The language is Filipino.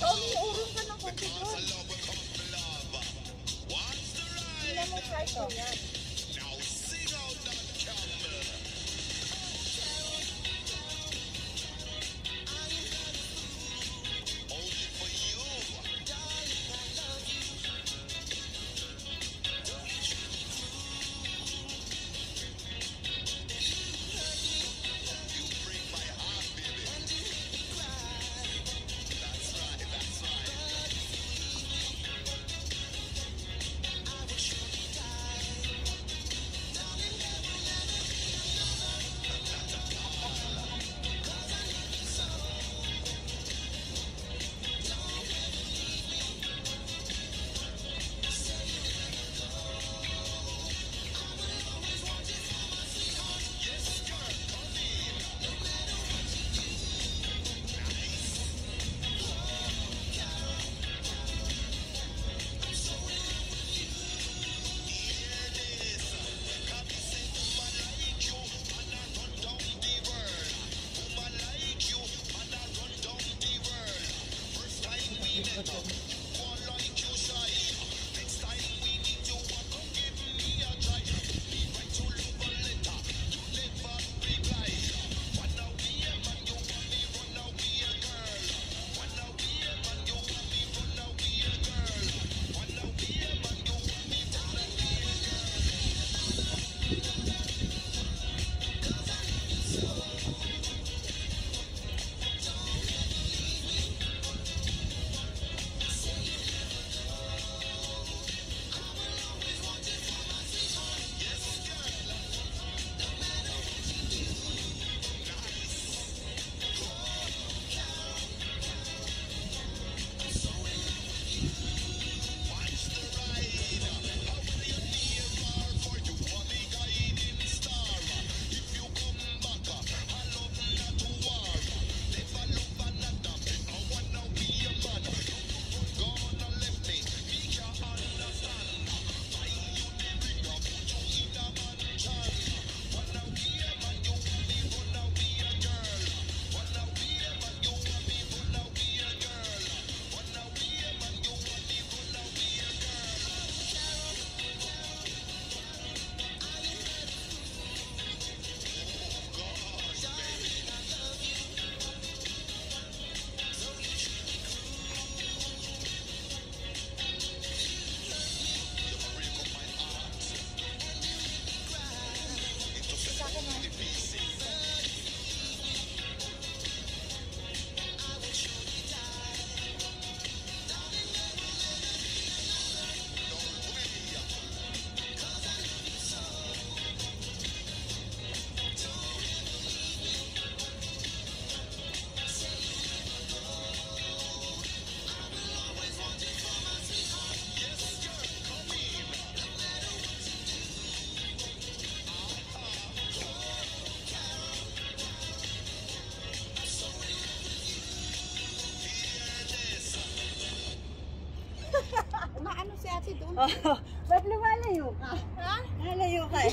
Tommy, urong ka ng konti doon. Hindi mo try ko. Yan. Remember. Si ate doon? Oh, ba't lumalayo ka? Ha? Lalayo ka eh.